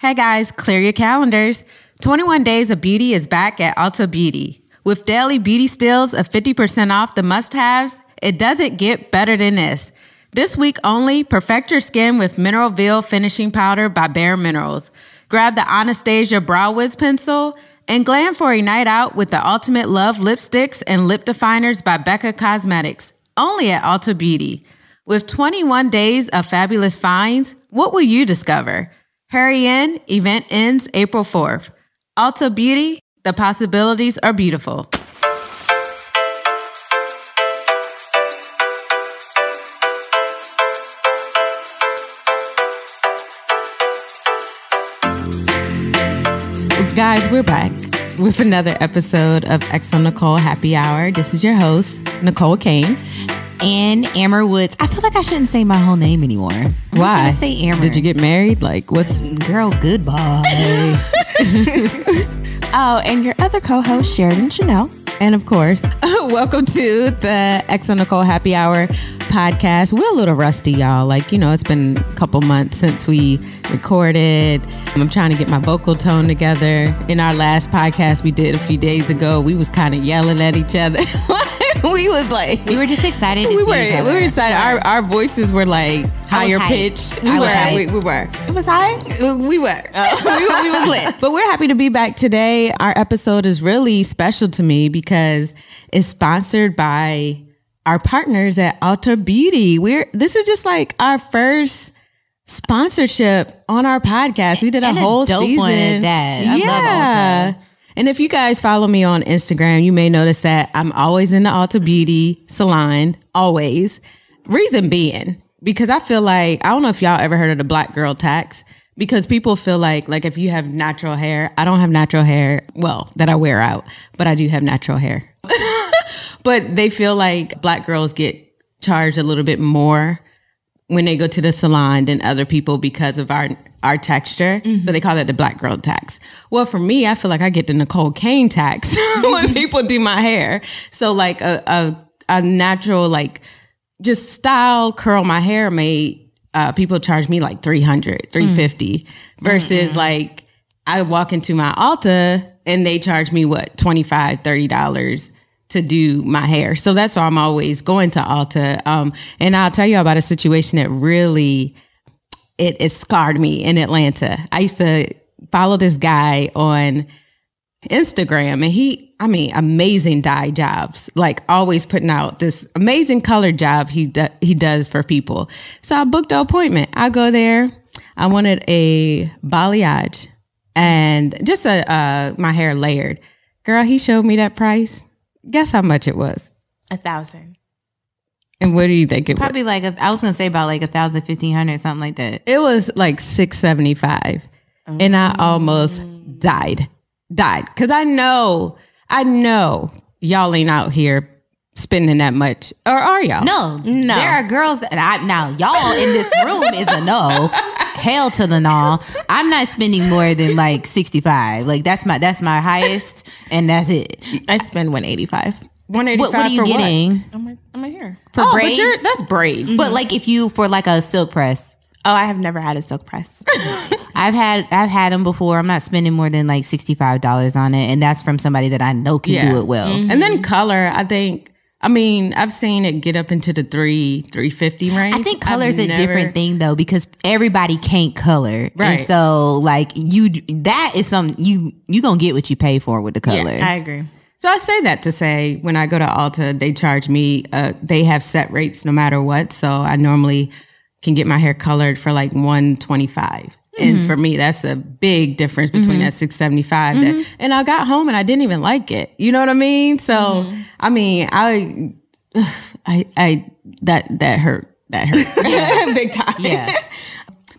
Hey guys, clear your calendars. 21 Days of Beauty is back at Ulta Beauty. With daily beauty steals of 50% off the must haves, it doesn't get better than this. This week only, perfect your skin with Mineral Veil Finishing Powder by Bare Minerals. Grab the Anastasia Brow Wiz Pencil and glam for a night out with the Ultimate Love Lipsticks and Lip Definers by Becca Cosmetics, only at Ulta Beauty. With 21 days of fabulous finds, what will you discover? Hurry in, event ends April 4th. Ulta Beauty, the possibilities are beautiful. Guys, we're back with another episode of xoNecole Happy Hour. This is your host, Necole Kane. and Amber Woods. I feel like I shouldn't say my whole name anymore. Why? gonna say Amber. Did you get married? Like, what's girl? Goodbye. oh, and your other co-host Sheriden Chanel. And of course, welcome to the xoNecole Happy Hour podcast. We're a little rusty, y'all. Like, you know, it's been a couple months since we recorded. I'm trying to get my vocal tone together. In our last podcast we did a few days ago, we was kind of yelling at each other. we was like We were just excited. To we were we were excited. Our, our voices were like higher pitched. We were, hyped. we, we were. It was high. We were. Oh. we, we was lit. But we're happy to be back today. Our episode is really special to me because it's sponsored by our partners at Ulta Beauty. We're this is just like our first sponsorship on our podcast. We did a And a whole dope season. that. I love yeah. And if you guys follow me on Instagram, you may notice that I'm always in the Ulta Beauty salon, always. Reason being, because I feel like, I don't know if y'all ever heard of the black girl tax, because people feel like, like if you have natural hair, I don't have natural hair, well, that I wear out, but I do have natural hair. but they feel like black girls get charged a little bit more when they go to the salon than other people because of our our texture. So mm-hmm. they call it the black girl tax. Well, for me, I feel like I get the Necole Kane tax when people do my hair. So like a a, a natural like just style curl my hair made uh, people charge me like 300 350 versus like i walk into my Ulta and they charge me what 25 30 dollars to do my hair. So that's why i'm always going to Ulta. Um, and i'll tell you about a situation that really it, it scarred me in atlanta. I used to follow this guy on Instagram and he, I mean, amazing dye jobs, like always putting out this amazing color job he do, he does for people. So I booked an appointment. I go there. I wanted a balayage and just a uh, my hair layered. Girl, he showed me that price. Guess how much it was? A thousand. And what do you think it was? Probably like a, I was gonna say about like a thousand, fifteen hundred, something like that. It was like six seventy five, and I almost died, died because I know, I know y'all ain't out here spending that much, or are y'all? No, No. There are girls, and I now y'all in this room is a no. Hell to the no. I'm not spending more than like sixty five. Like that's my that's my highest, and that's it. I spend 185. 185 What, what are you for getting I'm right, I'm right here. for Oh, braids? but you're, that's braids. But like if you for like a silk press, Oh, I have never had a silk press. I've had I've had them before. I'm not spending more than like sixty five dollars on it, and that's from somebody that I know can Yeah. do it well. And then color, I think. I mean, I've seen it get up into the three three fifty range. I think color is a never- different thing though because everybody can't color, Right. And so like you, that is some you you gonna get what you pay for with the color. I agree. So I say that to say when I go to Ulta, they charge me. Uh, they have set rates no matter what. So I normally can get my hair colored for like one twenty five. And mm-hmm. for me, that's a big difference between mm-hmm. that six seventy five. Mm-hmm. And I got home and I didn't even like it. You know what I mean? So I mean, I, I, I that that hurt. That hurt big time. Yeah.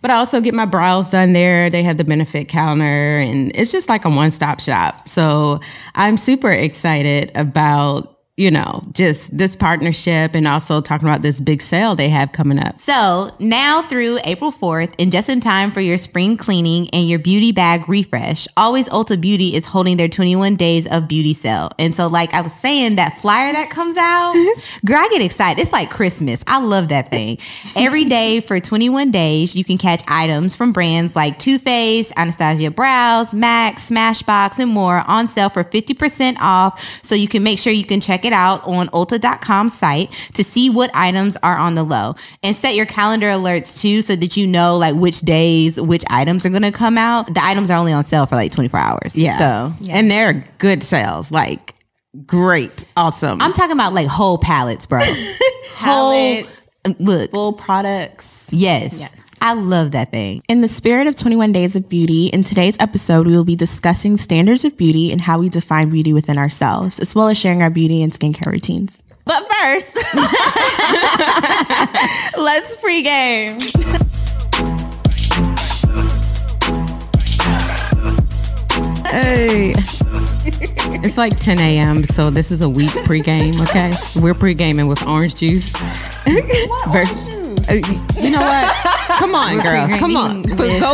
But I also get my brows done there. They have the benefit counter, and it's just like a one stop shop. So I'm super excited about you know, just this partnership and also talking about this big sale they have coming up. So now through April 4th, and just in time for your spring cleaning and your beauty bag refresh, Always Ulta Beauty is holding their 21 days of beauty sale. And so, like I was saying, that flyer that comes out, girl, I get excited. It's like Christmas. I love that thing. Every day for 21 days, you can catch items from brands like Too Faced, Anastasia Brows, MAC, Smashbox, and more on sale for 50% off. So you can make sure you can check it out on Ulta.com site to see what items are on the low and set your calendar alerts too so that you know like which days which items are going to come out. The items are only on sale for like 24 hours. Yeah. So And they're good sales, like great, awesome. I'm talking about like whole palettes, bro. whole Palettes, look. full products. Yes. Yes. I love that thing. In the spirit of 21 Days of Beauty, in today's episode, we will be discussing standards of beauty and how we define beauty within ourselves, as well as sharing our beauty and skincare routines. But first, let's pregame. Hey. It's like 10 a.m., so this is a week pregame, okay? We're pregaming with orange juice. Vers- Uh, Uh, you know what? Come on, girl. Come on. With- Go,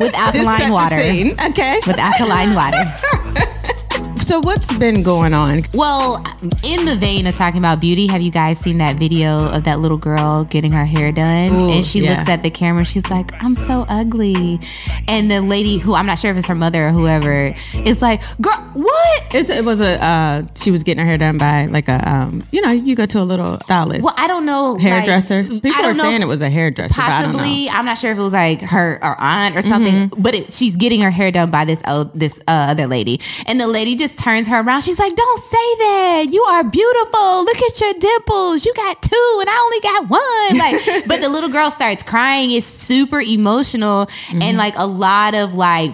With alkaline water. okay? With alkaline water. So what's been going on? Well, in the vein of talking about beauty, have you guys seen that video of that little girl getting her hair done? Ooh, and she yeah. looks at the camera she's like, I'm so ugly. And the lady who I'm not sure if it's her mother or whoever is like, Girl, what? It's, it was a. Uh, she was getting her hair done by like a. Um, you know, you go to a little stylist, Well, I don't know. like, hairdresser. People I are saying it was a hairdresser. but I don't know. Possibly, I'm not sure if it was like her or aunt or something, but it, she's getting her hair done by this oh, this uh, other lady, and the lady just turns her around. She's like, "Don't say that. You are beautiful. Look at your dimples. You got two, and I only got one." Like, but the little girl starts crying. It's super emotional, and mm-hmm. like a lot of like.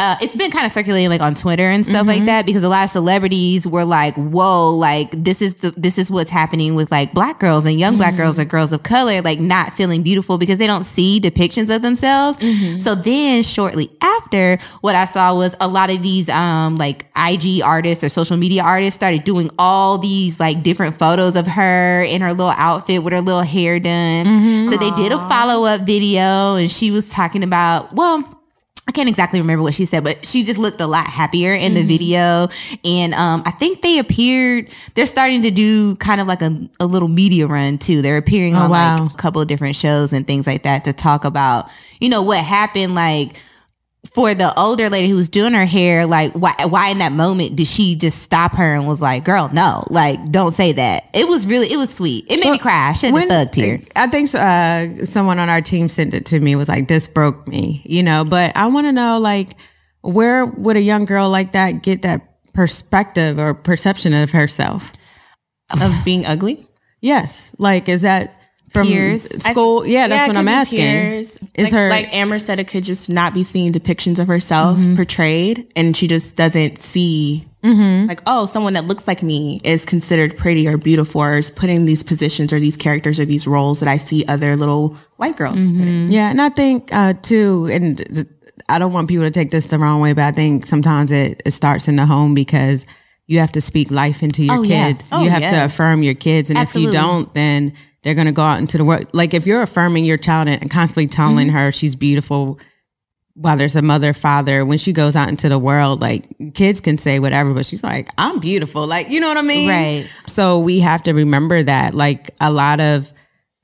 Uh, it's been kind of circulating like on Twitter and stuff like that because a lot of celebrities were like, "Whoa, like this is the this is what's happening with like black girls and young black girls or girls of color, like not feeling beautiful because they don't see depictions of themselves." So then, shortly after, what I saw was a lot of these um like IG artists or social media artists started doing all these like different photos of her in her little outfit with her little hair done. So they did a follow up video, and she was talking about well. I can't exactly remember what she said, but she just looked a lot happier in the video. And um, I think they appeared, they're starting to do kind of like a, a little media run too. They're appearing on wow. like a couple of different shows and things like that to talk about, you know, what happened like for the older lady who was doing her hair, like why why in that moment did she just stop her and was like, "Girl, no, like don't say that." It was really it was sweet. It made me cry. I should have thugged here. I think uh, someone on our team sent it to me. Was like, "This broke me," you know. But I want to know, like, where would a young girl like that get that perspective or perception of herself? Of being ugly? Yes, like, is that from Peers? school? yeah, that's it what I'm asking. peers. Is like, her like Amber said, it could just not be seeing depictions of herself Mm-hmm. portrayed, and she just doesn't see Mm-hmm. like, oh, someone that looks like me is considered pretty or beautiful, or is put in these positions or these characters or these roles that I see other little white girls in. Yeah, and I think uh, too, and I don't want people to take this the wrong way, but I think sometimes it, it starts in the home because you have to speak life into your Oh, yeah. kids. Oh, you have to affirm your kids, and Absolutely. if you don't, then they're going to go out into the world. Like if you're affirming your child and constantly telling Mm-hmm. her she's beautiful, while there's a mother, father, when she goes out into the world, like kids can say whatever, but she's like, I'm beautiful. Like, you know what I mean? Right. So we have to remember that, like, a lot of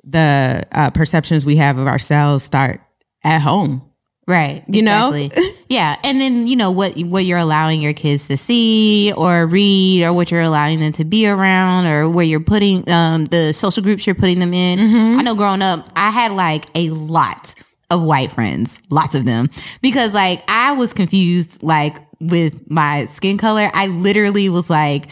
the uh, perceptions we have of ourselves start at home. Right. You know? yeah. And then, you know, what what you're allowing your kids to see or read or what you're allowing them to be around or where you're putting um the social groups you're putting them in. Mm-hmm. I know growing up, I had like a lot of white friends, lots of them. Because like I was confused like with my skin color. I literally was like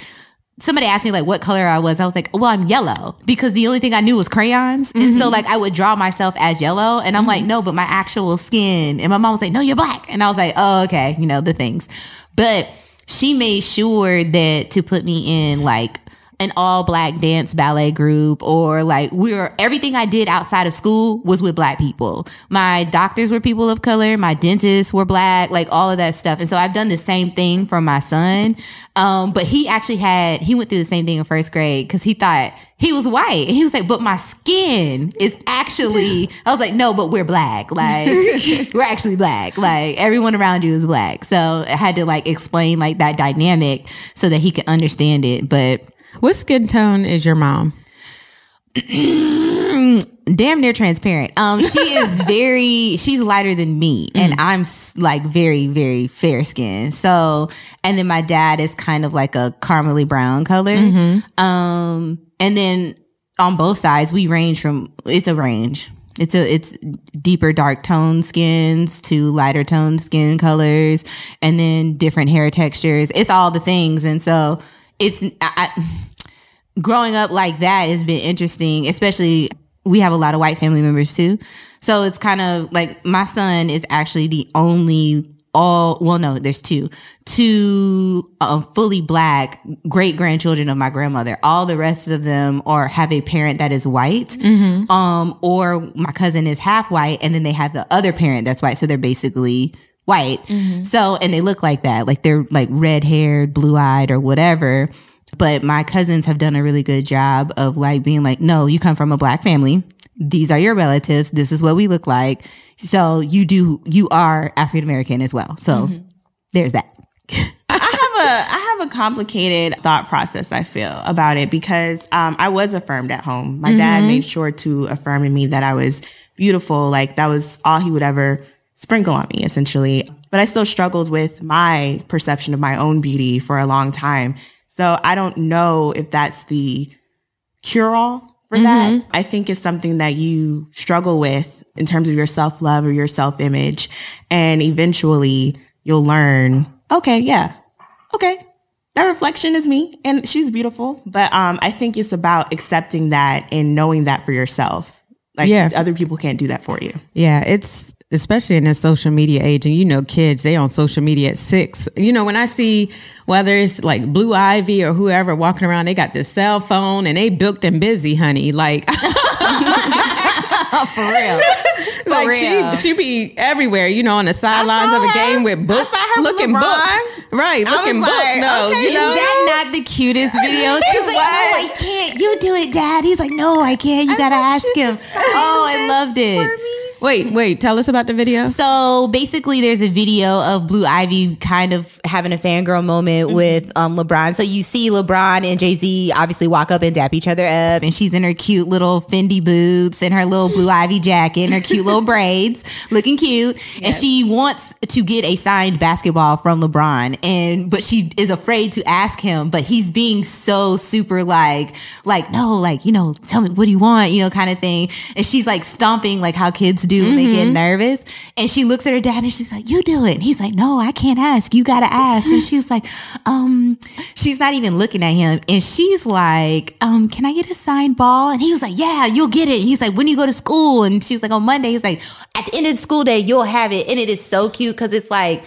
somebody asked me like what color I was. I was like, well, I'm yellow because the only thing I knew was crayons. And so mm-hmm. like I would draw myself as yellow. And I'm like, mm-hmm. no, but my actual skin. And my mom was like, no, you're black. And I was like, oh, okay. You know, the things. But she made sure that to put me in like an all black dance ballet group or like we were everything I did outside of school was with black people. My doctors were people of color, my dentists were black, like all of that stuff. And so I've done the same thing for my son. Um, but he actually had he went through the same thing in first grade because he thought he was white. And he was like, but my skin is actually I was like, no, but we're black. Like we're actually black. Like everyone around you is black. So I had to like explain like that dynamic so that he could understand it. But What skin tone is your mom? damn near transparent. Um, she is very, she's lighter than me, and I'm like very, very fair skin. So, and then my dad is kind of like a caramely brown color. Um, and then on both sides, we range from it's a range. It's a it's deeper dark tone skins to lighter tone skin colors, and then different hair textures. It's all the things, and so it's I, I, growing up like that has been interesting, especially we have a lot of white family members too. So it's kind of like my son is actually the only all well no there's two two um, fully black great grandchildren of my grandmother. All the rest of them are have a parent that is white um or my cousin is half white and then they have the other parent that's white. So they're basically white. Mm-hmm. So and they look like that. Like they're like red haired blue eyed or whatever. But my cousins have done a really good job of like being like no you come from a black family. These are your relatives. This is what we look like. So you do you are african american as well. So mm-hmm. there's that. I have a I have a complicated thought process. I feel about it because um, I was affirmed at home. My dad mm-hmm. made sure to affirm in me that I was beautiful. Like that was all he would ever sprinkle on me, essentially. But I still struggled with my perception of my own beauty for a long time. So I don't know if that's the cure all for that. I think it's something that you struggle with in terms of your self love or your self image. And eventually you'll learn, okay, yeah, okay, that reflection is me and she's beautiful. But um, I think it's about accepting that and knowing that for yourself. Like Yeah. other people can't do that for you. Yeah, it's especially in this social media age, and you know, kids they on social media at six. You know, when I see whether it's like Blue Ivy or whoever walking around, they got this cell phone and they booked and busy, honey. Like, for real like real. she she be everywhere. You know, on the sidelines of a her. game with books, I saw her looking booked, right? Looking like, No, okay, you know. Is that not the cutest video? She's like, no, I can't. You do it, Dad. He's like, no, I can't. You gotta ask him. Oh, I loved it. Wait, wait. Tell us about the video. So basically, there's a video of Blue Ivy kind of having a fangirl moment with um, LeBron. So you see LeBron and Jay Z obviously walk up and dap each other up, and she's in her cute little Fendi boots and her little Blue Ivy jacket and her cute little braids, looking cute. And she wants to get a signed basketball from LeBron, and but she is afraid to ask him. But he's being so super like, like no, like you know, tell me what do you want, you know, kind of thing. And she's like stomping like how kids do when they get nervous. And she looks at her dad and she's like, You do it. And he's like, No, I can't ask. You gotta ask. And she's like, um, she's not even looking at him. And she's like, um, can I get a signed ball? And he was like, Yeah, you'll get it. And he's like, When do you go to school? And she's like, On Monday. He's like, At the end of the school day, you'll have it. And it is so cute because it's like,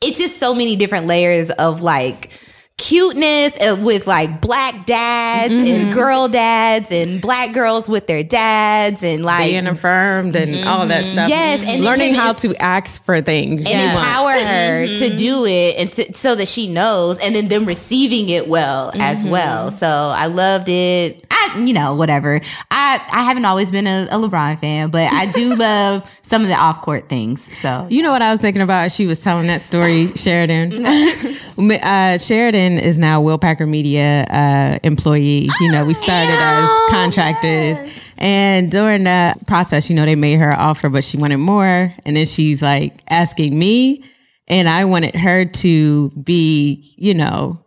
it's just so many different layers of like cuteness uh, with like black dads and girl dads and black girls with their dads and like Being affirmed and all that stuff. Yes, and learning then- how to ask for things. and you want. empower her to do it and to, so that she knows and then them receiving it well as well so i loved it i you know whatever i i haven't always been a, a lebron fan but i do love some of the off-court things so You know what I was thinking about? She was telling that story, Sheriden. uh, Sheriden is now Will Packer Media uh, employee. You know, we started as contractors. And during that process, you know, they made her an offer, but she wanted more. And then she's like asking me, and I wanted her to be, you know,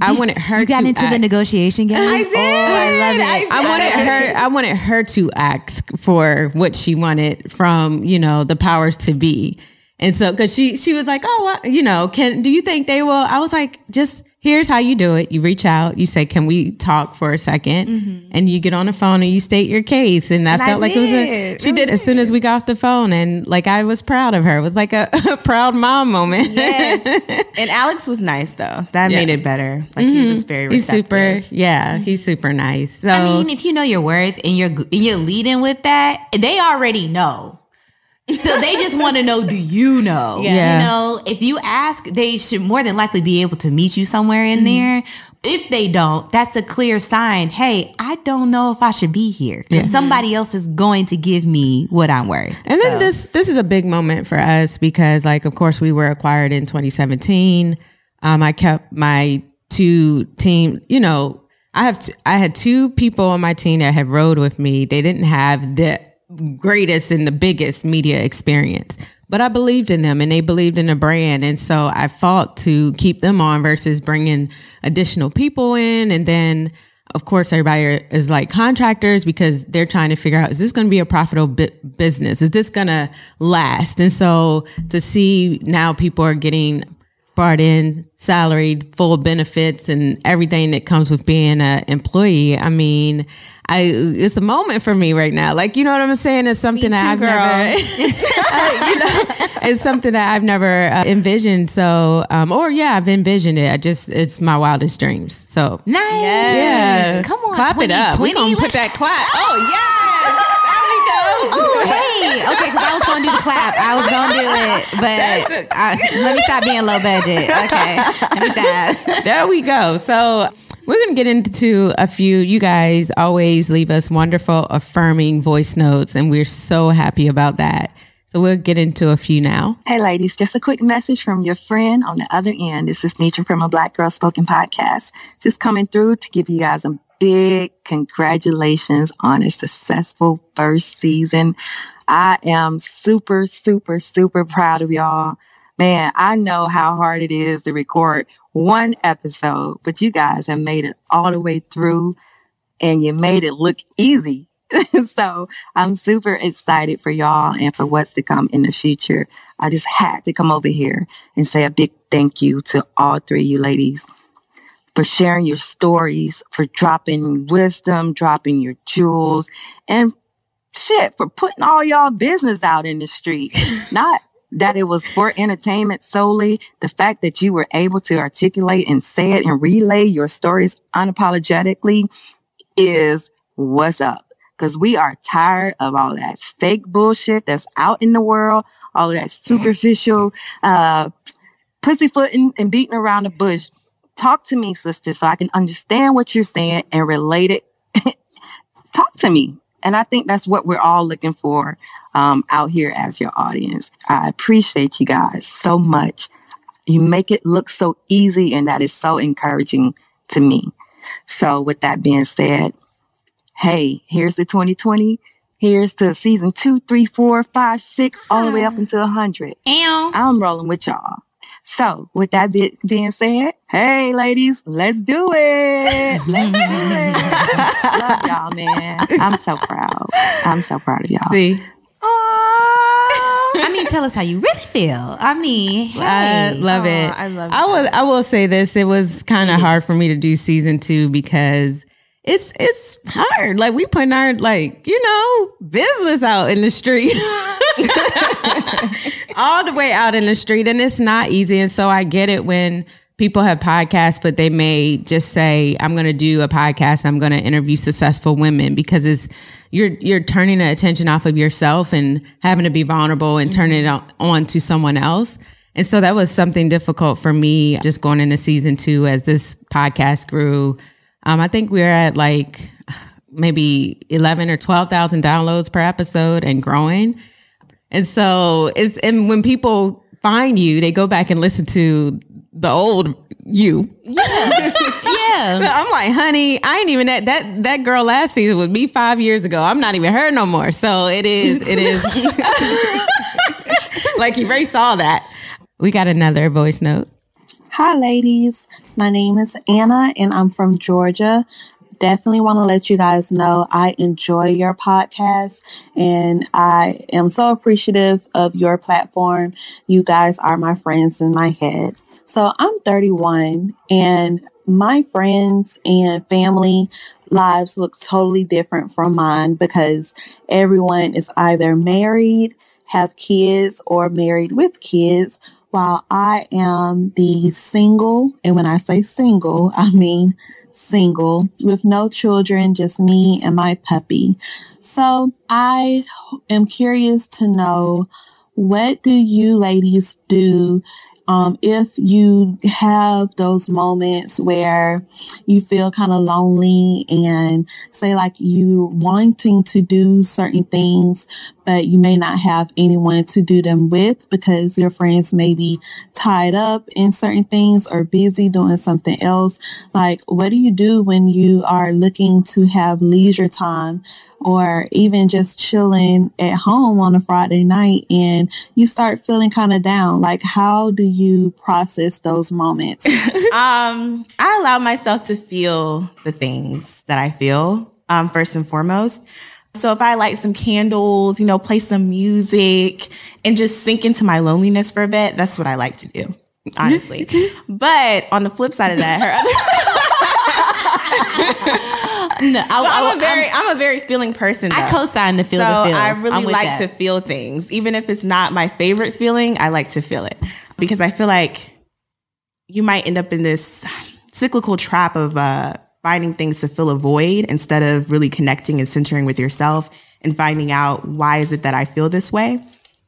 I wanted her you got to into the negotiation game i did. oh i love I it I wanted her. I wanted her to ask for what she wanted from you know the powers to be, and so because she she was like, oh, I- you know, can do you think they will? I was like, just here's how you do it. You reach out, you say, Can we talk for a 2nd And you get on the phone and you state your case. And I Mm-hmm. And I felt like it was a she It did as soon as we got off the phone and like I was proud of her. It was like a, a proud mom moment. Yes. and Alex was nice though. That Yeah. made it better. Like he was just very He's receptive. super yeah, he's super nice. So I mean, if you know your worth and you're and you're leading with that, they already know. So they just want to know, do you know? Yeah. You know, if you ask, they should more than likely be able to meet you somewhere in there. If they don't, that's a clear sign. Hey, I don't know if I should be here because somebody else is going to give me what I'm worth. And then this this is a big moment for us because like of course we were acquired in 2017. Um, I kept my two team, you know, I have t- I had two people on my team that had rode with me. They didn't have the greatest and the biggest media experience. But I believed in them and they believed in the brand. And so I fought to keep them on versus bringing additional people in. And then, of course, everybody is like contractors because they're trying to figure out is this going to be a profitable business? Is this going to last? And so to see now people are getting brought in, salaried, full benefits, and everything that comes with being an employee. I mean, I it's a moment for me right now. Like you know what I'm saying? It's something that too, I've girl. never, Uh, you know, it's something that I've never uh, envisioned. So, um, or yeah, I've envisioned it. I just it's my wildest dreams. So Nice. yeah, Come on. clap it up. We're gonna put that clap. Oh yes, there we go. Oh, hey. Okay, because I was going to do the clap. I was going to do it. But I, let me stop being low budget. Okay. Let me stop. there we go. So we're going to get into a few. You guys always leave us wonderful, affirming voice notes, and we're so happy about that. So we'll get into a few now. Hey, ladies, just a quick message from your friend on the other end. This is Nitra from a Black Girl Spoken podcast. Just coming through to give you guys a big congratulations on a successful first season. I am super, super, super proud of y'all. Man, I know how hard it is to record one episode, but you guys have made it all the way through and you made it look easy. so I'm super excited for y'all and for what's to come in the future. I just had to come over here and say a big thank you to all three of you ladies for sharing your stories, for dropping wisdom, dropping your jewels, and shit, for putting all y'all business out in the street. Not that it was for entertainment solely. The fact that you were able to articulate and say it and relay your stories unapologetically is what's up. Cause we are tired of all that fake bullshit that's out in the world, all that superficial, uh, pussyfooting and beating around the bush. Talk to me, sister, so I can understand what you're saying and relate it. Talk to me. And I think that's what we're all looking for um, out here as your audience. I appreciate you guys so much. You make it look so easy, and that is so encouraging to me. So, with that being said, hey, here's the 2020. Here's to season two, three, four, five, six, all the way up until 100. Ow. I'm rolling with y'all. So, with that be- being said, hey, ladies, let's do it. Let's do it. Love y'all, man. I'm so proud. I'm so proud of y'all. See, I mean, tell us how you really feel. I mean, uh, I love Aw, it. I love I will. I will say this: it was kind of mm-hmm. hard for me to do season two because it's it's hard. Like we putting our like you know business out in the street, all the way out in the street, and it's not easy. And so I get it when people have podcasts, but they may just say, "I'm going to do a podcast. I'm going to interview successful women," because it's you're you're turning the attention off of yourself and having to be vulnerable and turning it mm-hmm. on, on to someone else. And so that was something difficult for me just going into season two as this podcast grew. Um, I think we are at like maybe 11 or 12,000 downloads per episode and growing. And so it's, and when people find you, they go back and listen to the old you. yeah. I'm like, honey, I ain't even that that that girl last season was me five years ago. I'm not even her no more. So it is, it is like you already saw that. We got another voice note. Hi, ladies. My name is Anna and I'm from Georgia. Definitely want to let you guys know I enjoy your podcast and I am so appreciative of your platform. You guys are my friends in my head. So I'm 31 and my friends and family lives look totally different from mine because everyone is either married, have kids, or married with kids, while I am the single. And when I say single, I mean single with no children, just me and my puppy. So I am curious to know what do you ladies do um, if you have those moments where you feel kind of lonely and say like you wanting to do certain things, but you may not have anyone to do them with because your friends may be tied up in certain things or busy doing something else. Like, what do you do when you are looking to have leisure time or even just chilling at home on a Friday night and you start feeling kind of down? Like, how do you process those moments? um, I allow myself to feel the things that I feel, um, first and foremost. So if I light some candles, you know, play some music and just sink into my loneliness for a bit, that's what I like to do, honestly. but on the flip side of that, her other No, I, I'm a very I'm, a very feeling person. I co-sign the feel so the. I really like that. to feel things, even if it's not my favorite feeling. I like to feel it because I feel like you might end up in this cyclical trap of uh, finding things to fill a void instead of really connecting and centering with yourself and finding out why is it that I feel this way.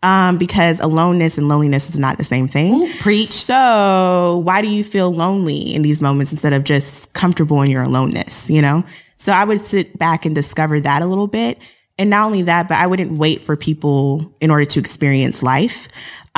Um, because aloneness and loneliness is not the same thing. Preach. So why do you feel lonely in these moments instead of just comfortable in your aloneness, you know? So I would sit back and discover that a little bit. And not only that, but I wouldn't wait for people in order to experience life.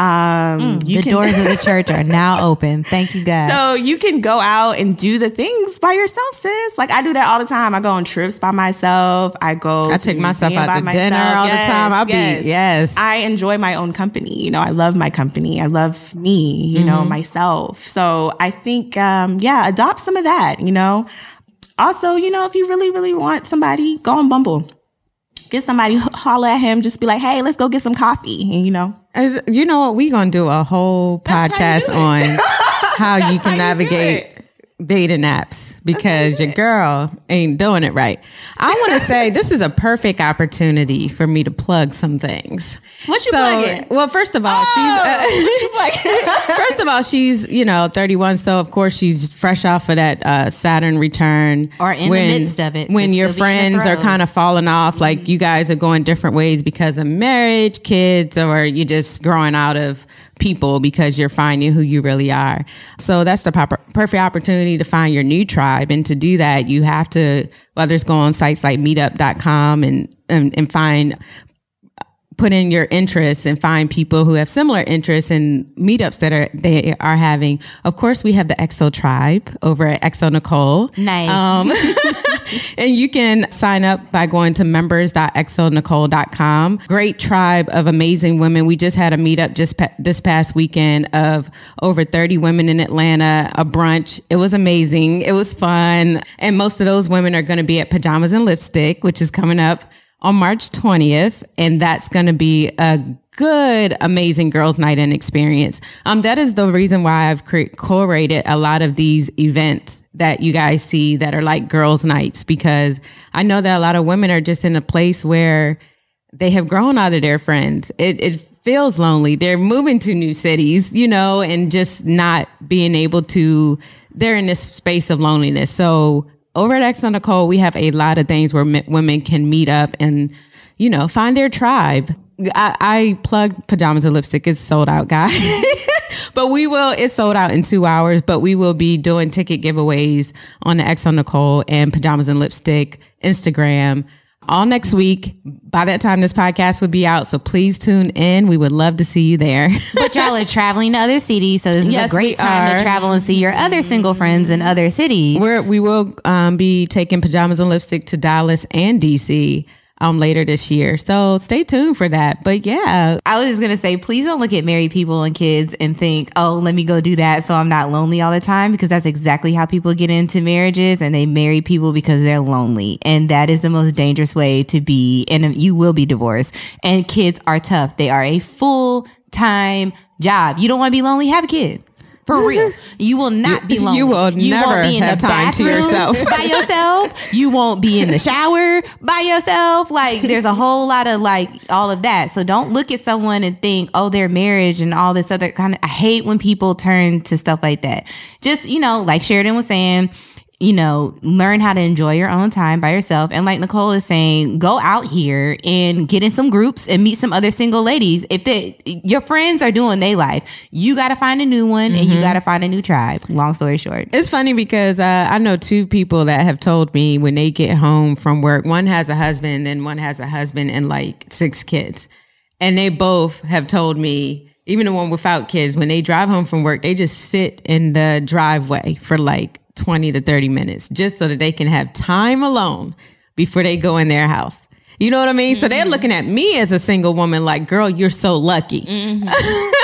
Um, you the can- doors of the church are now open. Thank you, God. so you can go out and do the things by yourself, sis. Like I do that all the time. I go on trips by myself. I go. I to take myself out by to dinner myself. all the time. I'll Yes, be yes. I enjoy my own company. You know, I love my company. I love me. You know, Mm-hmm. myself. So I think, um, yeah, adopt some of that. You know, also, you know, if you really, really want somebody, go on Bumble. Get somebody, holler at him. Just be like, hey, let's go get some coffee. And you know, You know what? We're gonna do a whole That's how podcast do on how you can do navigate dating apps because your girl ain't doing it right. I want to say this is a perfect opportunity for me to plug some things. What you so, plugging? Well, first of all, Oh, she's uh, first of all she's you know 31, so of course she's fresh off of that uh, Saturn return Or in the midst of it, when your still be in the friends are kind of falling off, like you guys are going different ways because of marriage, kids, or you just growing out of people because you're finding who you really are. So that's the proper, perfect opportunity to find your new tribe. And to do that, you have to, whether it's go on sites like meetup.com and, and, and find put in your interests and find people who have similar interests in meetups that are they are having. Of course, we have the EXO tribe over at xoNecole. Nice. Um, and you can sign up by going to members.xonecole.com. Great tribe of amazing women. We just had a meetup just pa- this past weekend of over 30 women in Atlanta, a brunch. It was amazing. It was fun. And most of those women are going to be at Pajamas and Lipstick, which is coming up on March 20th. And that's going to be a good, amazing girls' night in experience. Um, that is the reason why I've curated a lot of these events that you guys see that are like girls' nights because I know that a lot of women are just in a place where they have grown out of their friends. It, it feels lonely. They're moving to new cities, you know, and just not being able to, they're in this space of loneliness. So over at xoNecole, we have a lot of things where m- women can meet up and, you know, find their tribe. I, I plugged pajamas and lipstick. It's sold out, guys. but we will, it's sold out in two hours, but we will be doing ticket giveaways on the xoNecole and pajamas and lipstick Instagram all next week. By that time, this podcast would be out. So please tune in. We would love to see you there. but y'all are traveling to other cities, so this is Yes, a great time are. to travel and see your other single friends in other cities. We're, we will um, be taking pajamas and lipstick to Dallas and DC um, later this year. So stay tuned for that. But yeah, I was just gonna say, please don't look at married people and kids and think, oh, let me go do that so I'm not lonely all the time, because that's exactly how people get into marriages and they marry people because they're lonely. And that is the most dangerous way to be. And you will be divorced. And kids are tough. They are a full time job. You don't want to be lonely, have a kid. For real. You will not be lonely. you will you never have time to yourself. by yourself. You won't be in the shower by yourself. Like there's a whole lot of like all of that. So don't look at someone and think, oh, their marriage and all this other kind of I hate when people turn to stuff like that. Just, you know, like Sheriden was saying, you know, learn how to enjoy your own time by yourself. And like Necole is saying, go out here and get in some groups and meet some other single ladies. If they, your friends are doing their life, you got to find a new one and you got to find a new tribe. Long story short. It's funny because uh, I know two people that have told me when they get home from work, one has a husband and one has a husband and like six kids. And they both have told me, even the one without kids, when they drive home from work, they just sit in the driveway for like 20 to 30 minutes just so that they can have time alone before they go in their house. You know what I mean? So they're mm-hmm. looking at me as a single woman like, girl, you're so lucky. Mm-hmm.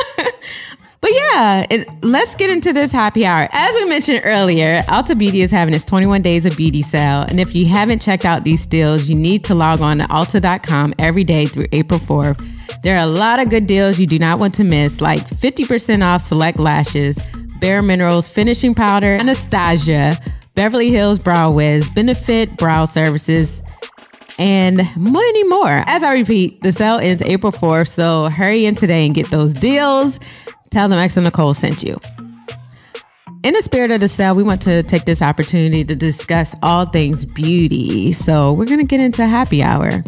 But yeah, it, let's get into this happy hour. As we mentioned earlier, Ulta Beauty is having its 21 days of beauty sale. And if you haven't checked out these deals, you need to log on to Ulta.com every day through April 4th. There are a lot of good deals you do not want to miss, like 50% off select lashes, Bare Minerals finishing powder, Anastasia, Beverly Hills Brow Wiz, Benefit Brow Services, and many more. As I repeat, the sale ends April 4th, so hurry in today and get those deals. Tell them xoNecole sent you. In the spirit of the sale, we want to take this opportunity to discuss all things beauty. So we're going to get into happy hour.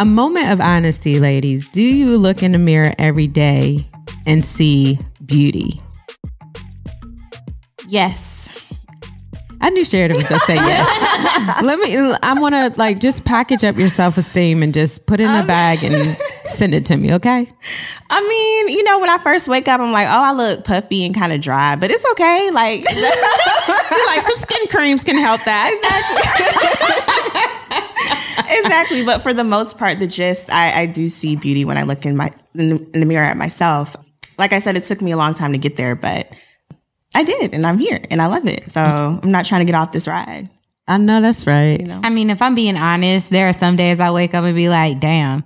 A moment of honesty, ladies. Do you look in the mirror every day and see beauty? Yes. I knew Sheriden was gonna say yes. Let me. I want to like just package up your self esteem and just put it in a um, bag and send it to me. Okay. I mean, you know, when I first wake up, I'm like, oh, I look puffy and kind of dry, but it's okay. Like, like some skin creams can help that. exactly. But for the most part, the gist, I, I do see beauty when I look in my in the, in the mirror at myself. Like I said, it took me a long time to get there, but I did, and I'm here, and I love it. So I'm not trying to get off this ride. I know that's right. You know. I mean, if I'm being honest, there are some days I wake up and be like, damn,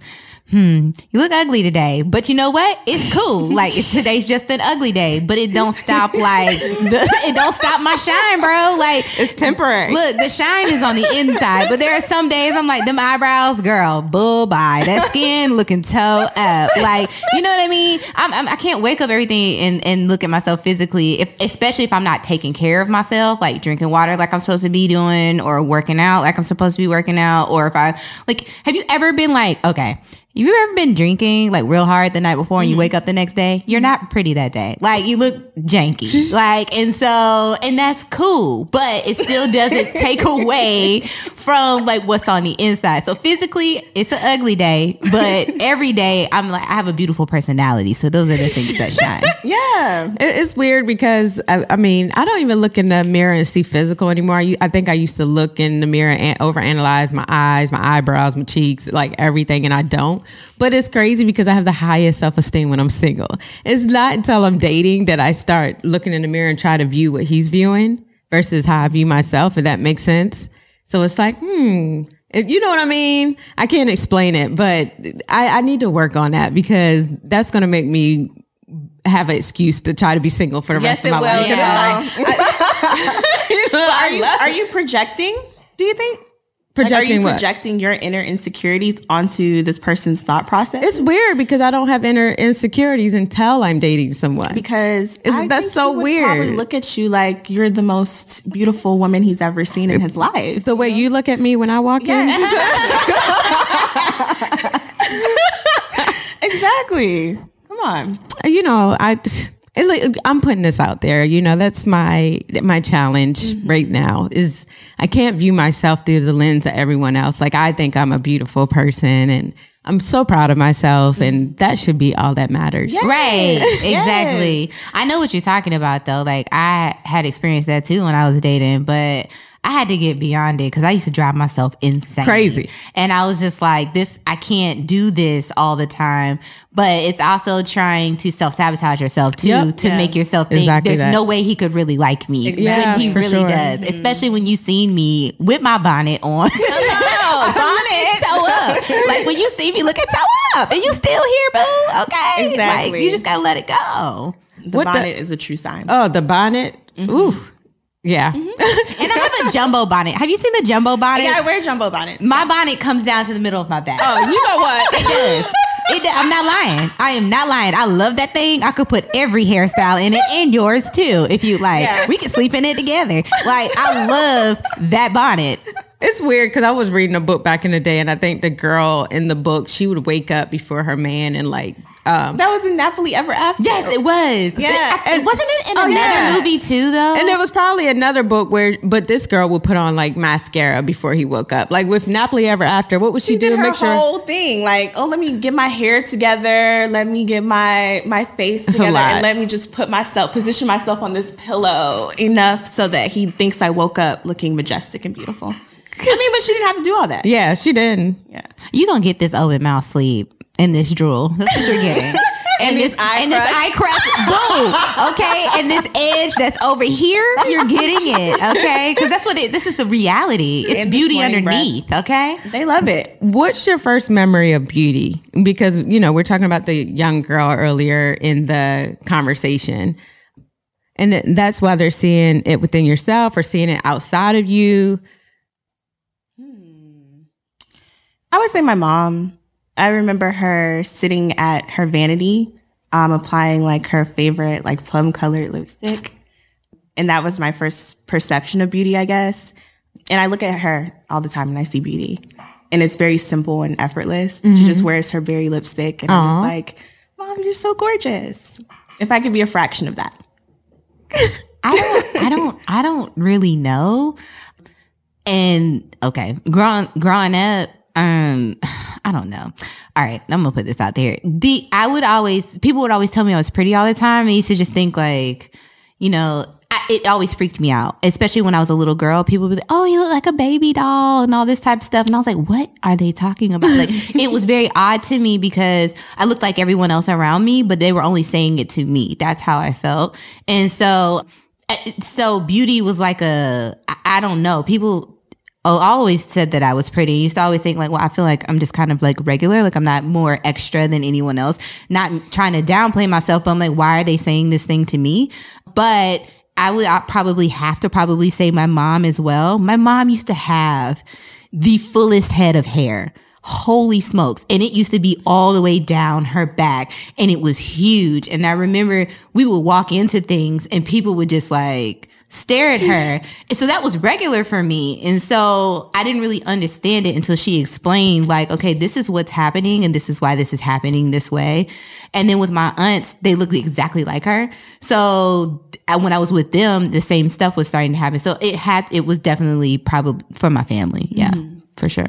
hmm, you look ugly today. But you know what? It's cool. like today's just an ugly day, but it don't stop like the, it don't stop my shine, bro. Like It's temporary. Look, the shine is on the inside, but there are some days I'm like, them eyebrows, girl, bull bye. That skin looking toe up. Like, you know what I mean? I'm, I'm, I can't wake up everything and, and look at myself physically, if, especially if I'm not taking care of myself, like drinking water like I'm supposed to be doing, or working out like I'm supposed to be working out, or if I, like, have you ever been like, okay, you ever been drinking like real hard the night before and you mm-hmm. wake up the next day? You're mm-hmm. not pretty that day. Like you look janky. Like, and so, and that's cool, but it still doesn't take away from like what's on the inside. So physically, it's an ugly day, but every day I'm like, I have a beautiful personality. So those are the things that shine. Yeah. It's weird because I, I mean I don't even look in the mirror and see physical anymore. I think I used to look in the mirror and overanalyze my eyes, my eyebrows, my cheeks, like everything, and I don't. But it's crazy because I have the highest self esteem when I'm single. It's not until I'm dating that I start looking in the mirror and try to view what he's viewing versus how I view myself. If that makes sense. So it's like, hmm. You know what I mean? I can't explain it, but I, I need to work on that because that's going to make me have an excuse to try to be single for the Yes, rest of it my will. life. 'cause Yeah. it's like, are you are you projecting? Do you think? Like, are Projecting you what? projecting your inner insecurities onto this person's thought process? It's weird because I don't have inner insecurities until I'm dating someone. because Isn't I that think so weird? Probably look at you like you're the most beautiful woman he's ever seen in his life. the way you look at me when I walk in. exactly. Come on. you know, I it, like, I'm putting this out there. You know, that's my my challenge mm-hmm. right now is I can't view myself through the lens of everyone else. Like I think I'm a beautiful person and I'm so proud of myself and mm-hmm. that should be all that matters. Right. Exactly. I know what you're talking about though. Like I had experienced that too when I was dating, but I had to get beyond it because I used to drive myself insane. Crazy. And I was just like, this, I can't do this all the time. But it's also trying to self sabotage yourself too, Yep. to Yeah. make yourself think Exactly there's that. no way he could really like me. Yeah, when he really sure. does. Mm-hmm. Especially when you seen me with my bonnet on. bonnet. toe toe up. like when you see me, look at toe up, and you still here, boo. Okay, like Exactly. you just gotta let it go. The What the- bonnet is a true sign. Oh, the bonnet. Mm-hmm. Ooh, yeah. Mm-hmm. And I have a jumbo bonnet. Have you seen the jumbo bonnet? yeah, I wear jumbo bonnet. My bonnet comes down to the middle of my back. Oh, you know what? It does. It. I'm not lying. I am not lying. I love that thing. I could put every hairstyle in it and yours too, if you like. Yeah. We could sleep in it together. Like I love that bonnet. It's weird because I was reading a book back in the day, and I think the girl in the book she would wake up before her man and like um, that was in Nappily Ever After. Yes, it was. Yeah. But I- wasn't it in Oh, another yeah. movie too, though? And there was probably another book where, but this girl would put on like mascara before he woke up. Like with Nappily Ever After, what would she, she do did her make sure? whole thing like oh let me get my hair together let me get my my face It's together and let me just put myself position myself on this pillow enough so that he thinks i woke up looking majestic and beautiful i mean but she didn't have to do all that yeah, she didn't. yeah you gonna get this open mouth sleep in this drool. That's what you're getting. And, this eye and this eye crust, boom. Okay, and this edge that's over here, you're getting it. Okay, because that's what it. This is the reality. It's And beauty morning breath. underneath. Okay. they love it What's your first memory of beauty? Because you know we're talking about the young girl earlier in the conversation, and that's why they're seeing it within yourself or seeing it outside of you. Hmm. i would say my mom i remember her sitting at her vanity um applying like her favorite like plum colored lipstick and that was my first perception of beauty i guess and i look at her all the time and i see beauty and it's very simple and effortless she just wears her berry lipstick and i'm just like mom you're so gorgeous if i could be a fraction of that I don't. I don't. I don't really know. And okay, growing growing up, um, I don't know. All right, I'm gonna put this out there. The I would always people would always tell me I was pretty all the time. I used to just think like, you know. I, it always freaked me out, especially when I was a little girl. People would be like, "Oh, you look like a baby doll," and all this type of stuff. And I was like, "What are they talking about?" Like, it was very odd to me because I looked like everyone else around me, but they were only saying it to me. That's how I felt, and so uh, so beauty was like a I, I don't know people oh, always said that I was pretty. Used to always think like, well, I feel like I'm just kind of like regular, like I'm not more extra than anyone else. Not trying to downplay myself, but I'm like, why are they saying this thing to me? But I would I probably have to probably say my mom as well. My mom used to have the fullest head of hair. Holy smokes. And it used to be all the way down her back and it was huge. And I remember we would walk into things and people would just like stare at her. So that was regular for me. And so I didn't really understand it until she explained, like, okay, this is what's happening and this is why this is happening this way. And then with my aunts, they looked exactly like her. So uh, when I was with them, the same stuff was starting to happen. So it had, it was definitely probably for my family. Yeah, for sure.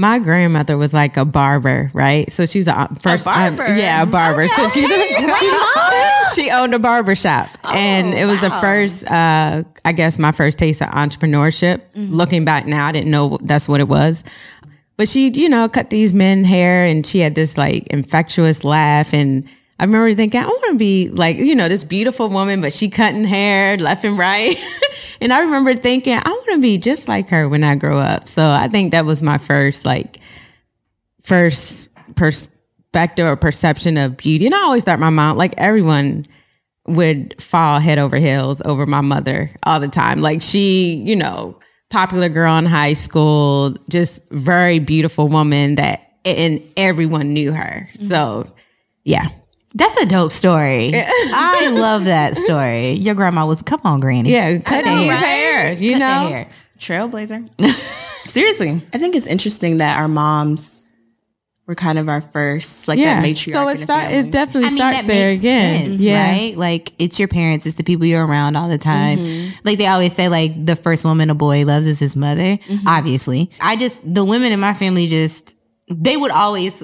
My grandmother was like a barber, right? So she's a first, um, barber? yeah, a barber. So she, she she owned a barber shop, and it was the first, uh, I guess, my first taste of entrepreneurship. Looking back now, I didn't know that's what it was. But she, you know, cut these men hair, and she had this like infectious laugh, and I remember thinking, I want to be like, you know, this beautiful woman, but she cutting hair left and right. and I remember thinking, I want to be just like her when I grow up. So I think that was my first, like, first perspective or perception of beauty. And I always thought my mom, like everyone, would fall head over heels over my mother all the time. Like she, you know, popular girl in high school, just very beautiful woman that, and everyone knew her. Mm-hmm. So, yeah. That's a dope story. I love that story. Your grandma was, come on, Granny. Yeah, cut know, his right? hair, you Cut that know? hair. Trailblazer. Seriously. I think it's interesting that our moms were kind of our first, like Yeah. that matriarch. So it start it definitely I mean, starts that there makes again. sense, yeah. right? Like it's your parents, it's the people you're around all the time. Mm-hmm. Like they always say, like the first woman a boy loves is his mother. Mm-hmm. Obviously, I just the women in my family just they would always.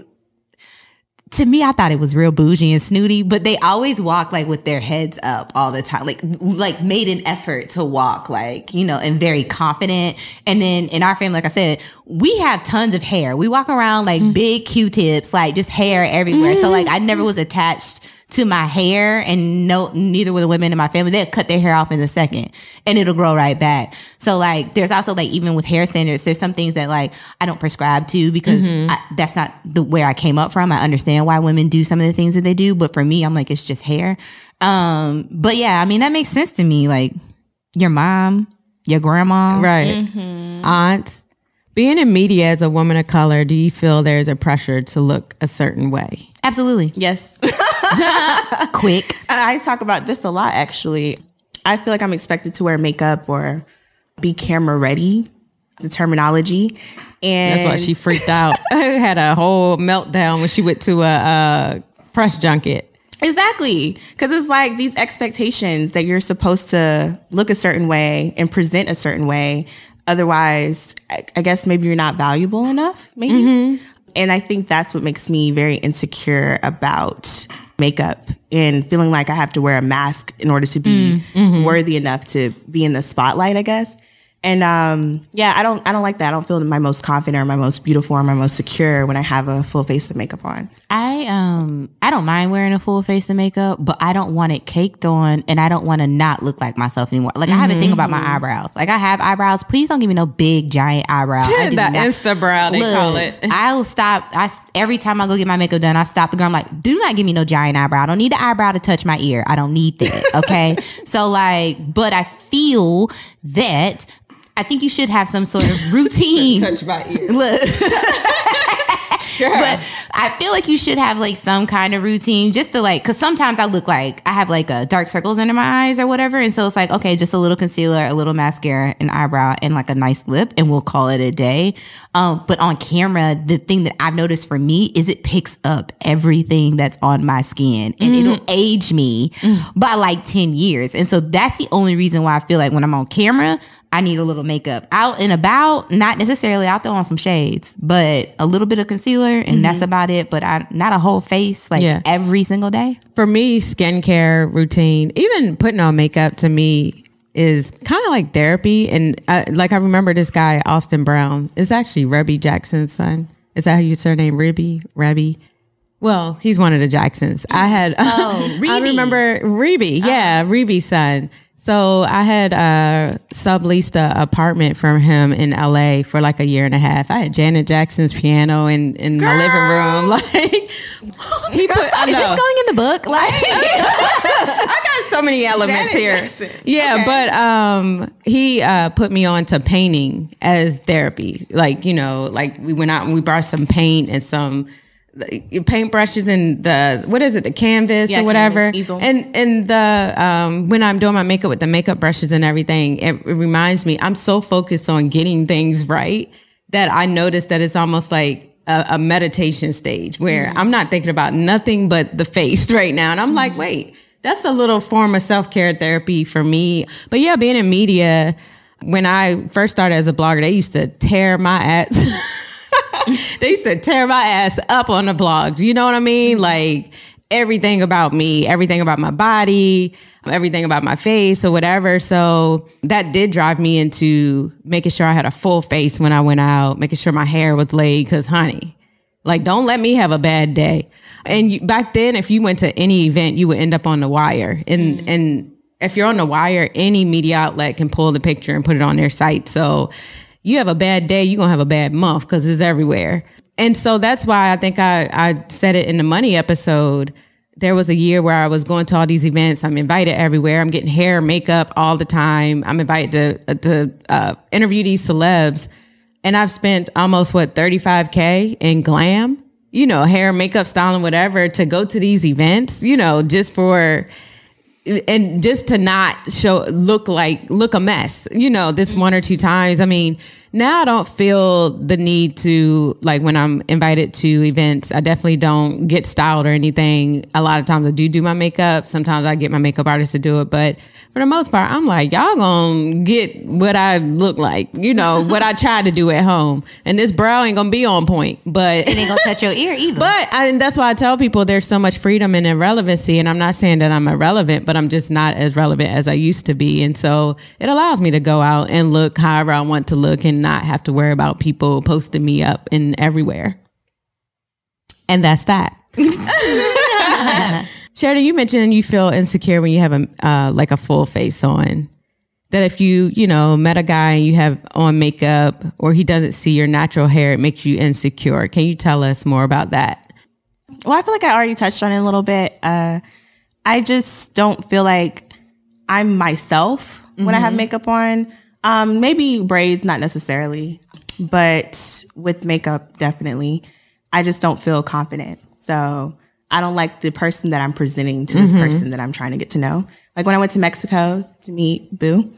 To me, I thought it was real bougie and snooty, but they always walk like with their heads up all the time, like like made an effort to walk, like you know, and very confident. And then in our family, like I said, we have tons of hair. We walk around like Mm. big Q-tips, like just hair everywhere. So like I never was attached to my hair and no neither will the women in my family they'll cut their hair off in a second and it'll grow right back so like there's also like even with hair standards there's some things that like i don't prescribe to because I, that's not the where i came up from i understand why women do some of the things that they do but for me i'm like it's just hair um but yeah i mean that makes sense to me like your mom your grandma Right. Aunts. Being in media as a woman of color, do you feel there's a pressure to look a certain way? absolutely Yes. quick I talk about this a lot actually. I feel like I'm expected to wear makeup or be camera ready, the terminology. And That's why she freaked out. Had a whole meltdown when she went to a, a press junket. Exactly. Because it's like these expectations that you're supposed to look a certain way and present a certain way. Otherwise, I, I guess maybe you're not valuable enough, maybe. Mm-hmm. And I think that's what makes me very insecure about makeup and feeling like I have to wear a mask in order to be worthy enough to be in the spotlight, I guess. And um, yeah, I don't I don't like that. I don't feel my most confident or my most beautiful or my most secure when I have a full face of makeup on. I um I don't mind wearing a full face of makeup, but I don't want it caked on and I don't want to not look like myself anymore. Like I have a thing about my eyebrows. Like I have eyebrows. Please don't give me no big giant eyebrow. I do that not- Insta brow, they Look, call it. I will stop. I every time I go get my makeup done, I stop the girl. I'm like, do not give me no giant eyebrow. I don't need the eyebrow to touch my ear. I don't need that. Okay. so like, but I feel that I think you should have some sort of routine. Touch my ear. Look. But I feel like you should have like some kind of routine just to like, cause sometimes I look like I have like uh, dark circles under my eyes or whatever. And so it's like, okay, just a little concealer, a little mascara, an eyebrow, and like a nice lip, and we'll call it a day. Um, but on camera, the thing that I've noticed for me is it picks up everything that's on my skin and it'll age me by like 10 years. And so that's the only reason why I feel like when I'm on camera, I need a little makeup out and about, not necessarily out there on some shades, but a little bit of concealer, and that's mm-hmm. about it. But I not a whole face like Yeah. every single day. For me, skincare routine, even putting on makeup to me is kind of like therapy. And I, like I remember this guy, Austin Brown, is actually Rebbie Jackson's son. Is that how you surname Ribby? Rebbie? Well, he's one of the Jacksons. I had, Oh, I remember Rebbie. Yeah, uh-huh. Rebbie's son. So I had uh, subleased a apartment from him in LA for like a year and a half. I had Janet Jackson's piano in, in my living room. Like he put, I Is know. this going in the book? Like, I got so many elements Janet here. Jackson. Yeah, Okay. but um, he uh, put me on to painting as therapy. Like you know, like we went out and we brought some paint and some like, paint brushes and the what is it, the canvas Yeah, or whatever. canvas. And and the um, when I'm doing my makeup with the makeup brushes and everything, it, it reminds me I'm so focused on getting things right that I notice that it's almost like a, a meditation stage where I'm not thinking about nothing but the face right now. And I'm like, wait, that's a little form of self care therapy for me. But yeah, being in media, when I first started as a blogger, they used to tear my ass. they used to tear my ass up on the blogs. You know what I mean? Mm-hmm. Like everything about me, everything about my body, everything about my face or whatever. So that did drive me into making sure I had a full face when I went out, making sure my hair was laid. Cause honey, like don't let me have a bad day. And you, back then, if you went to any event, you would end up on the wire. And mm-hmm. and if you're on the wire, any media outlet can pull the picture and put it on their site. So you have a bad day, you're gonna have a bad month because it's everywhere. And so that's why I think I, I said it in the money episode. There was a year where I was going to all these events. I'm invited everywhere. I'm getting hair, makeup all the time. I'm invited to to uh, interview these celebs, and I've spent almost what 35k in glam. You know, hair, makeup, styling, whatever, to go to these events. You know, just for and just to not show look like look a mess you know this mm-hmm. one or two times. I mean now i don't feel the need to like when i'm invited to events i definitely don't get styled or anything. A lot of times i do do my makeup. Sometimes i get my makeup artist to do it but for the most part i'm like y'all gonna get what i look like you know what i tried to do at home and this brow ain't gonna be on point but it ain't gonna touch your ear either. but I, and that's why I tell people there's so much freedom and irrelevancy. And I'm not saying that I'm irrelevant, but I'm just not as relevant as I used to be. And so it allows me to go out and look however I want to look and not have to worry about people posting me up in everywhere. And that's that. Sheriden, you mentioned you feel insecure when you have a uh, like a full face on. That if you you know met a guy and you have on makeup or he doesn't see your natural hair, it makes you insecure. Can you tell us more about that? Well, I feel like I already touched on it a little bit. Uh, I just don't feel like I'm myself when I have makeup on. Um, maybe braids, not necessarily, but with makeup, definitely. I just don't feel confident. So I don't like the person that I'm presenting to this mm-hmm. person that I'm trying to get to know. Like when I went to Mexico to meet Boo,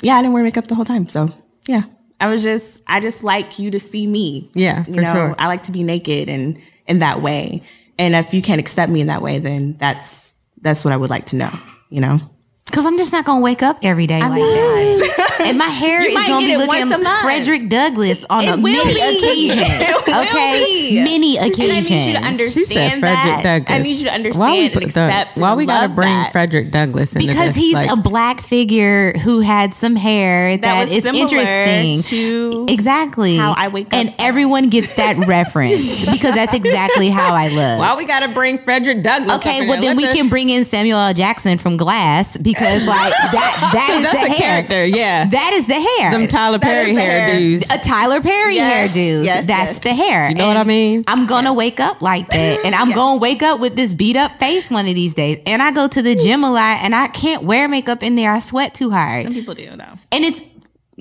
yeah, I didn't wear makeup the whole time. So yeah, I was just, I just like you to see me. Yeah, you for know, sure. I like to be naked and in that way. And if you can't accept me in that way, then that's that's what I would like to know. You know, Because I'm just not gonna wake up every day like that, and my hair You is gonna be looking once. Frederick Douglass on It a will many be. occasion. It will okay, be. many and I need you to understand She said Frederick that. Douglass. I need you to understand Why we and put the- accept. Why and we gotta bring that. Frederick Douglass into because this? he's Like, a black figure who had some hair that, that was is interesting. to Exactly how I wake up and from. everyone gets that reference because that's exactly how I look. why we gotta bring Frederick Douglass? Okay, well then we can bring in Samuel L. Jackson from Glass because like that that is That's the a hair. character, yeah. That is the hair. Them Tyler That is Perry the hair hair. dudes. a Tyler Perry Yes, hairdo. yes, That's yes. the hair. You know what I mean? I'm gonna wake up like that, and I'm gonna wake up with this beat up face one of these days. And I go to the gym a lot, and I can't wear makeup in there. I sweat too hard, Some people do though. and it's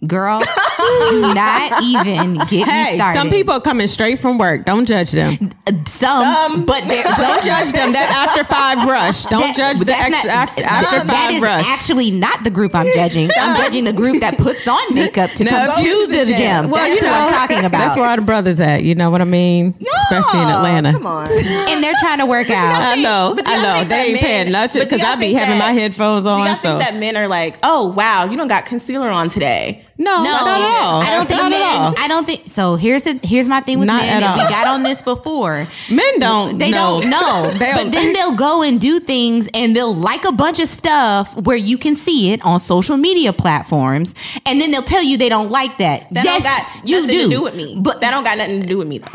girl, do not even get me Hey, started. some people are coming straight from work. Don't judge them. some, but Don't judge them. That after five rush. Don't That- judge the ex, not- after, that- after five is rush. actually not the group I'm judging. I'm judging the group that puts on makeup to No, come to the, gym. Well, That's you what I'm talking about. That's where all the brothers at. You know what I mean? Especially in Atlanta. Come on. and they're trying to work out. I know. I know. They ain't men- paying nothing because I be think having that- my headphones Do on. y'all So think that men are like, oh wow, you don't got concealer on today? No, No, not at all. I don't think not men. at all. I don't think so. Here's the here's my thing with Not men. at and we all. got on this before. Men don't. They know. don't know, They but then they'll go and do things, and they'll like a bunch of stuff where you can see it on social media platforms, and then they'll tell you they don't like that. That yes, don't got you nothing do. to do with me. but that don't got nothing to do with me though.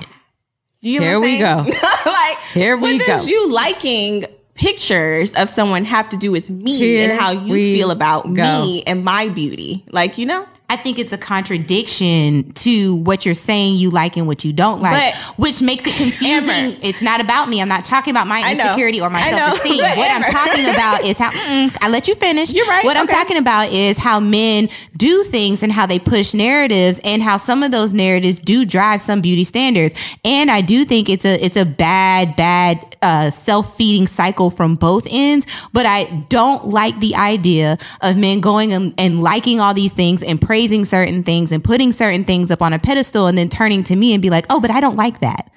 Do you Here know what we go. like Here we what does go. you liking pictures of someone have to do with me Here and how you feel about go. me and my beauty? Like, you know? I think it's a contradiction to what you're saying you like and what you don't like, But- which makes it confusing. Amber. It's not about me. I'm not talking about my I know. insecurity or my self esteem. What I'm talking about is how mm, I let you finish. You're right. What I'm talking about is how men do things and how they push narratives and how some of those narratives do drive some beauty standards. And I do think it's a it's a bad bad uh, self feeding cycle from both ends. But I don't like the idea of men going and, and liking all these things and praising certain things and putting certain things up on a pedestal and then turning to me and be like, oh, but I don't like that.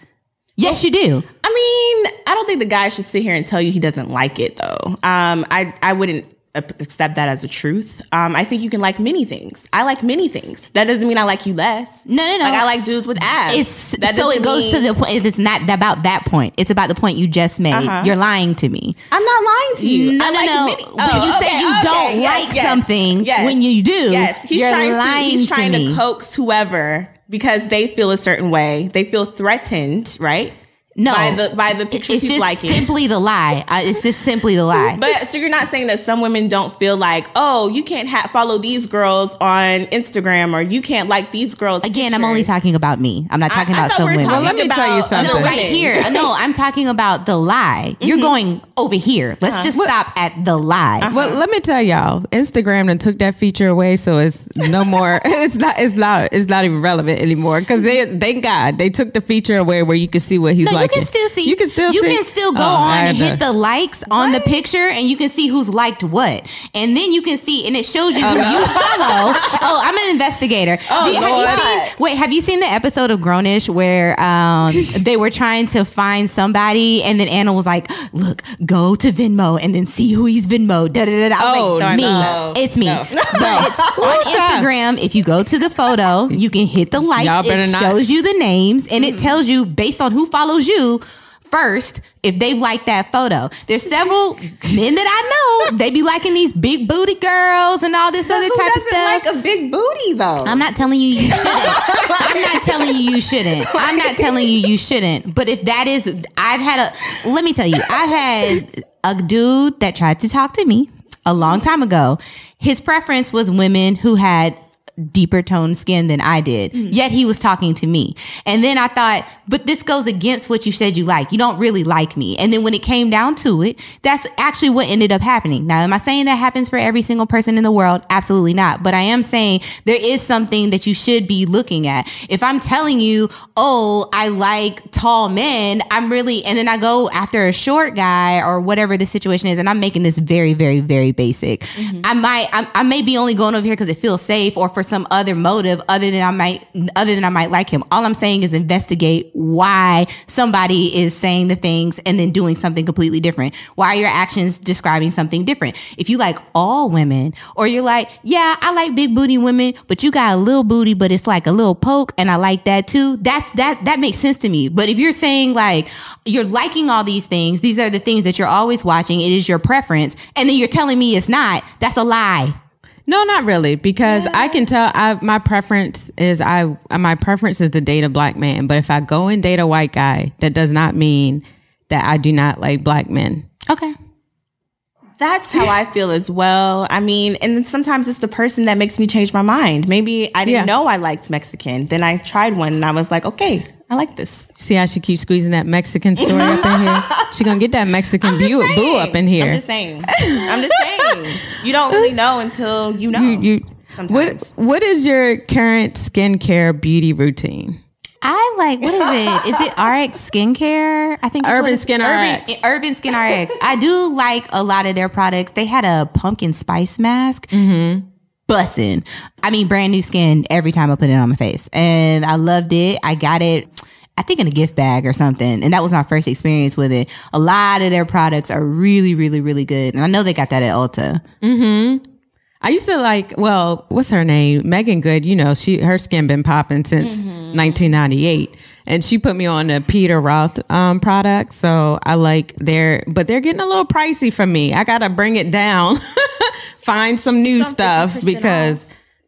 Yes, you do. I mean, I don't think the guy should sit here and tell you he doesn't like it though. Um, I I wouldn't accept that as a truth. Um, I think you can like many things. I like many things. That doesn't mean I like you less. No, no, no. Like I like dudes with abs. It's That so it goes to the point. It's not about that point. It's about the point you just made. Uh-huh. You're lying to me. I'm not lying to you. No, I no, like no. many- Oh, you say you okay, don't yes, like yes, something yes. when you do. Yes, he's you're trying lying to he's trying to, me. coax whoever because they feel a certain way. They feel threatened, right? No, by the by the pictures it's just liking. simply the lie. I, it's just simply the lie. But so you're not saying that some women don't feel like, oh, you can't ha- follow these girls on Instagram or you can't like these girls. Again, I'm only talking about me. I'm not talking I about thought some women. talking Well, let me tell you something. no, right here. No, I'm talking about the lie. You're mm-hmm. going over here. Let's uh-huh. just stop at the lie. Uh-huh. Well, let me tell y'all, Instagram then took that feature away, so it's no more. it's not. It's not. It's not even relevant anymore because they, thank God, they took the feature away where you can see what he's No, like. You can still see. You can still. You see. can still go Oh, on and hit the likes on the picture, and you can see who's liked what, and then you can see, and it shows you who you follow. Oh, I'm an investigator. Oh, you- have you seen? Wait, have you seen the episode of Grown-ish where um, they were trying to find somebody, and then Anna was like, "Look, go to Venmo and then see who he's Venmo." Da da da. da. I was Oh, like, me. no. It's me. No. But on Instagram, if you go to the photo, you can hit the likes. Y'all it not- shows you the names and it tells you based on who follows you first if they like that photo. There's several men that I know, they be liking these big booty girls and all this other type of stuff. like a big booty though? I'm not telling you you shouldn't. I'm not telling you you shouldn't. I'm not telling you you shouldn't. But if that is, I've had a. Let me tell you, I've had a dude that tried to talk to me a long time ago. His preference was women who had deeper toned skin than I did. Mm. Yet he was talking to me. And then I thought, but this goes against what you said you like. You don't really like me. And then when it came down to it, that's actually what ended up happening. Now, am I saying that happens for every single person in the world? Absolutely not. But I am saying there is something that you should be looking at. If I'm telling you, oh, I like tall men, I'm really, and then I go after a short guy or whatever the situation is, and I'm making this very, very, very basic. Mm-hmm. I might, I, I may be only going over here because it feels safe or for some other motive other than I might, other than I might like him. All I'm saying is investigate why somebody is saying the things and then doing something completely different. Why are your actions describing something different? If you like all women, or you're like, yeah, I like big booty women, but you got a little booty, but it's like a little poke, and I like that too. That's that that makes sense to me. But if you're saying like you're liking all these things, these are the things that you're always watching, it is your preference, and then you're telling me it's not, that's a lie. No, not really, because I can tell. I my preference is I my preference is to date a black man. But if I go and date a white guy, that does not mean that I do not like black men. Okay. That's how I feel as well. I mean, and then sometimes it's the person that makes me change my mind. Maybe I didn't Yeah. know I liked Mexican. Then I tried one and I was like, okay, I like this. See how she keeps squeezing that Mexican story up in here. She gonna get that Mexican boo, boo up in here. I'm just saying. I'm just saying. You don't really know until you know. you, you what what is your current skincare beauty routine? I like what is it? Is it RX skincare? I think Urban it's- Skin Urban, RX. Urban Skin RX. I do like a lot of their products. They had a pumpkin spice mask. Mm-hmm. Bussin'. I mean, brand new skin every time I put it on my face, and I loved it. I got it. I think in a gift bag or something. And that was my first experience with it. A lot of their products are really, really, really good. And I know they got that at Ulta. I used to like, well, what's her name? Meagan Good. You know, she her skin been popping since 1998, and she put me on the Peter Roth um, product. So I like their, but they're getting a little pricey for me. I gotta bring it down, find some new Some stuff 50% because.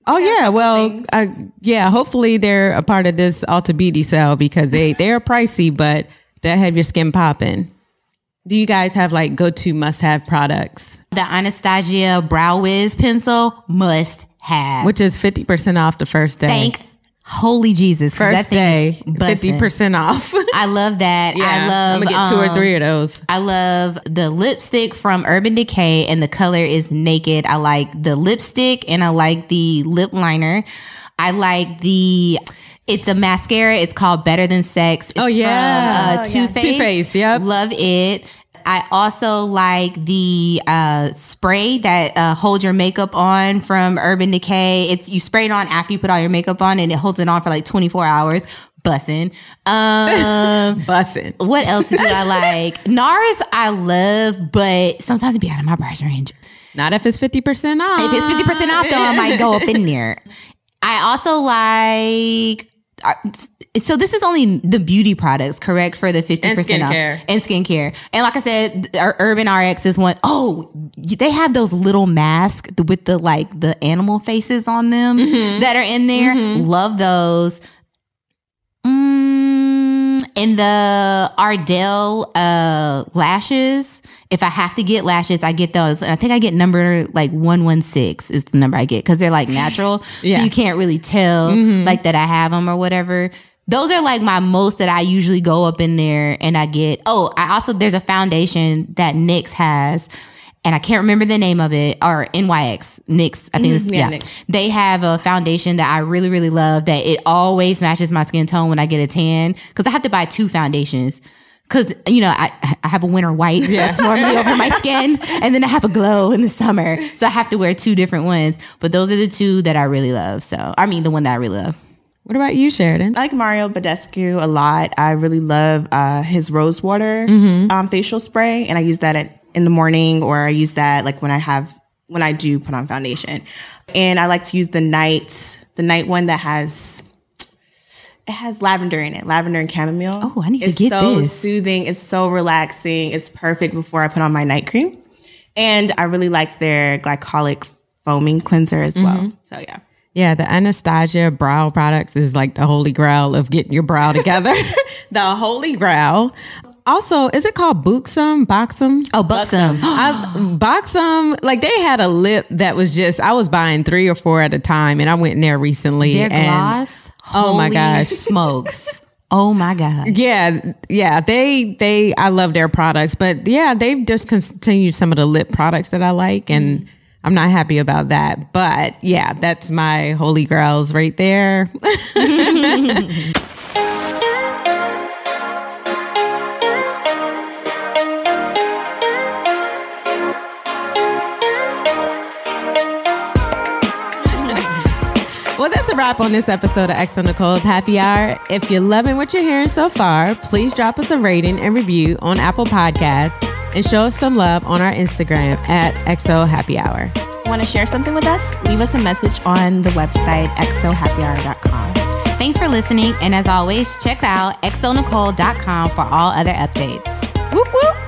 Oh yeah, well, uh, yeah. Hopefully they're a part of this Ulta Beauty sale because they they're pricey, but they have your skin popping. Do you guys have like go to must have products, The Anastasia Brow Wiz pencil must have. which is fifty percent off the first day? Thank holy Jesus. First day, fifty percent off. I love that. Yeah, I love. I'm gonna get two or um, three of those. I love the lipstick from Urban Decay, and the color is naked. I like the lipstick, and I like the lip liner. I like the. It's a mascara. It's called Better Than Sex. It's Oh, yeah. from, uh, Too Faced. Too Faced, yep. Love it. I also like the uh, spray that uh, holds your makeup on from Urban Decay. It's you spray it on after you put all your makeup on, and it holds it on for like 24 hours. Bussin'. Um, Bussin'. what else do I like? NARS I love, but sometimes it be out of my price range. Not if it's fifty percent off. If it's 50% off, though, I might go up in there. I also like. So this is only the beauty products, correct? For the fifty percent off skincare. and skincare, and like I said, Ur- Urban RX is one. Oh, they have those little masks with the like the animal faces on them that are in there. Love those. Mm, and the Ardell uh, lashes. If I have to get lashes, I get those. And I think I get number like 116 is the number I get because they're like natural. Yeah. So you can't really tell like that I have them or whatever. Those are like my most that I usually go up in there and I get. Oh, I also, there's a foundation that NYX has. And I can't remember the name of it or NYX NYX. I think it's yeah, yeah. NYX. They have a foundation that I really, really love that it always matches my skin tone when I get a tan. Cause I have to buy two foundations. Cause you know, I, I have a winter white that's normally over my skin and then I have a glow in the summer. So I have to wear two different ones. But those are the two that I really love. So I mean the one that I really love. What about you, Sheriden? I like Mario Badescu a lot. I really love uh, his rose water um, facial spray, and I use that at, in the morning, or I use that like when I have when I do put on foundation. And I like to use the night the night one that has it has lavender in it, lavender and chamomile. Oh, I need to it's get so this. soothing. It's so relaxing. It's perfect before I put on my night cream. And I really like their glycolic foaming cleanser as well. Mm-hmm. So yeah. Yeah, the Anastasia brow products is like the holy grail of getting your brow together. the holy grail. Also, is it called Buxom? Boxum? Oh, Buxom. I, Boxum, like they had a lip that was just, I was buying three or four at a time, and I went in there recently. Their and gloss. Oh my gosh. Smokes. Oh my God. Yeah, yeah, they they I love their products, but yeah, they've discontinued some of the lip products that I like, and mm. I'm not happy about that. But yeah, that's my holy grails right there. wrap on this episode of xoNecole's Happy Hour. If you're loving what you're hearing so far, please drop us a rating and review on Apple Podcasts and show us some love on our Instagram at XO Happy Hour. Want to share something with us? Leave us a message on the website xohappyhour.com. Thanks for listening. And as always, check out xonecole.com for all other updates. Whoop whoop.